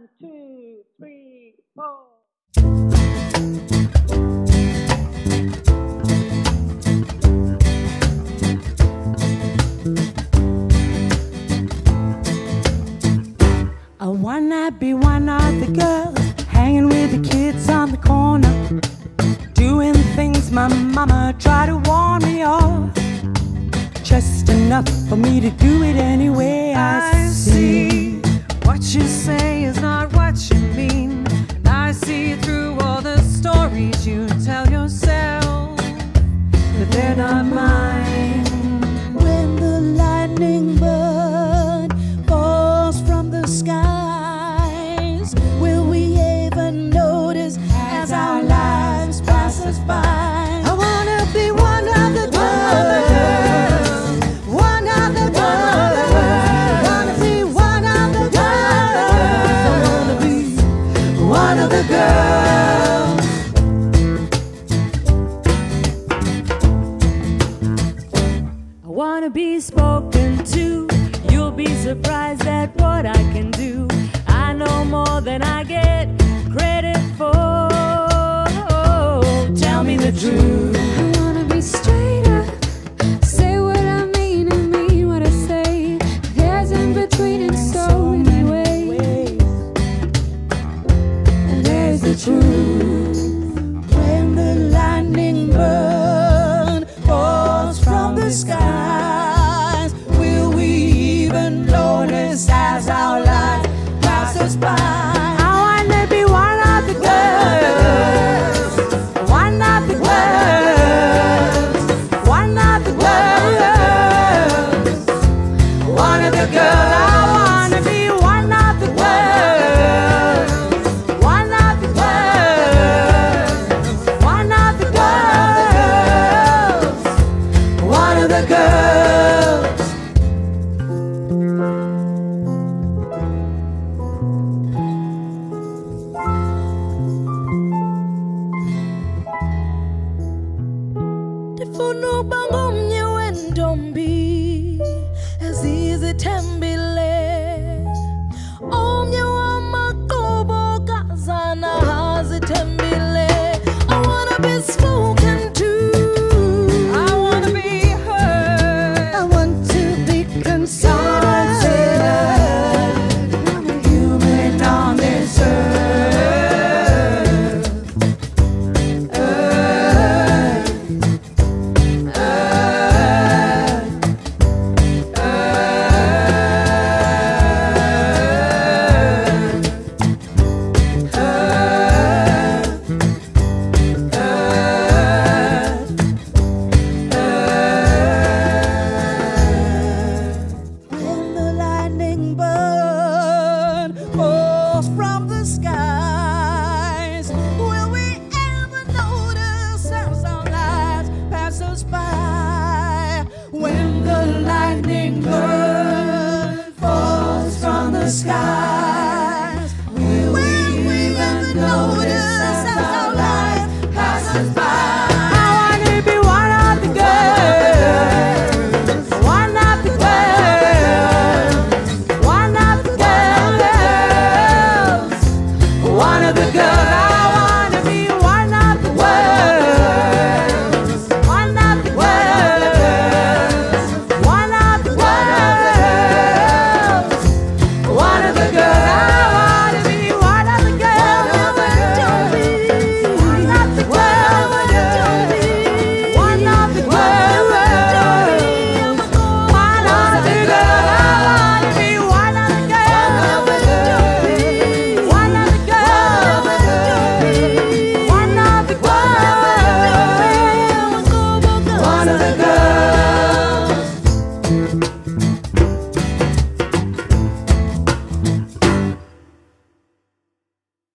One, two, three, four. I wanna be one of the girls hanging with the kids on the corner, doing things my mama tried to warn me of. Just enough for me to do it anyway. I, I see what you say is not what you mean. And I see through all the stories you tell yourself that they're not mine. When the lightning bird falls from the skies, will we ever notice as our lives pass us by? Be spoken to. You'll be surprised at what I can do. I know more than I get credit for. Tell me the truth. I wanna be straight up, say what I mean and mean what I say. There's in between in so many ways, and there's the truth. One be considered